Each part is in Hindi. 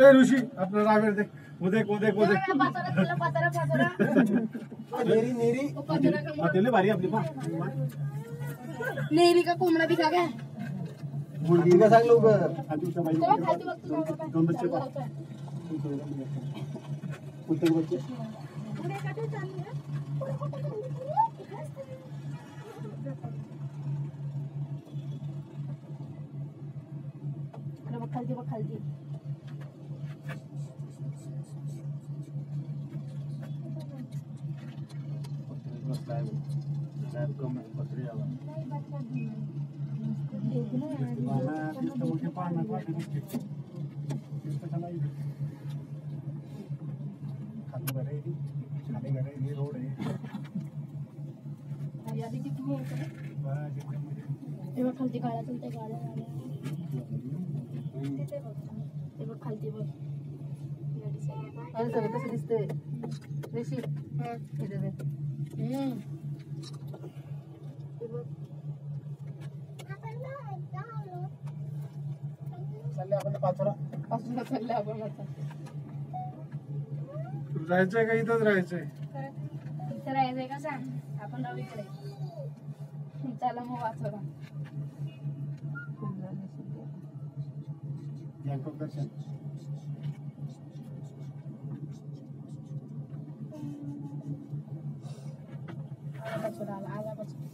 ए ऋषी आपलं रावेर दे उदेक उदेक उदेक तेवढा पाचारा तुला पाचारा पाचारा नेरी नेरी। वो पाचारा का हॉटेल भारी आपली पा नेहरी का कोंबडा दिखा काय मुलगी का सांग खाली बाबा. दोन बच्चे पा उतर बच्चे इकडे बघ खालती बघ खालती? ते गाड्या चलते गाड्या गाड्या खालती बघ अरे सगळं कसं दिसतंय? बघ. चालले आपण पाचोरा. पासून चालले आपण आता. जायचंय का इथंच राहायचंय? इथे राहायचंय का सांग? आपण राहू इकडे. चला मग दर्शन आला बछडा आला आला बछडा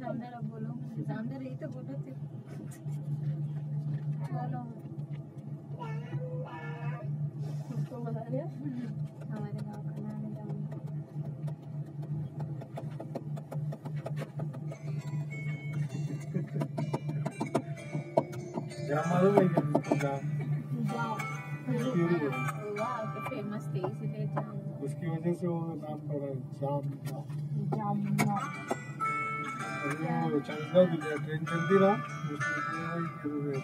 जाऊन दे ना बोलो ते बोलो उसको बता दिया। जाम मालूम है फ़ेमस थे इसीलिए उसकी वजह से वो नाम पड़ा जाम जाम चंद्रा भी है ट्रेन चलती ना उसमें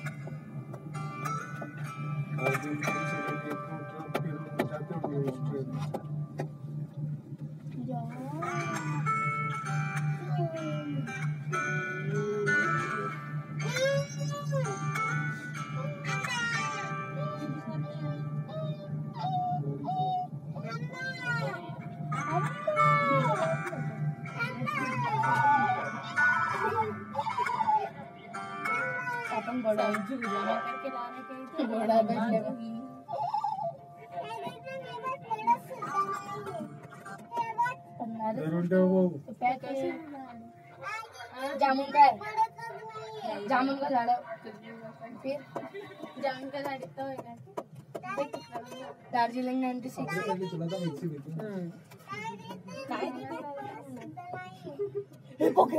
हर दिन बड़ा करके लाने के लिए बड़ा दे वो। तो पैक कैसे जामुन का जामुन का झाड़ है फिर? जामुन का झाड़ इतना दार्जिलिंग नाइन्टी सिक्स। काय हे बघ हे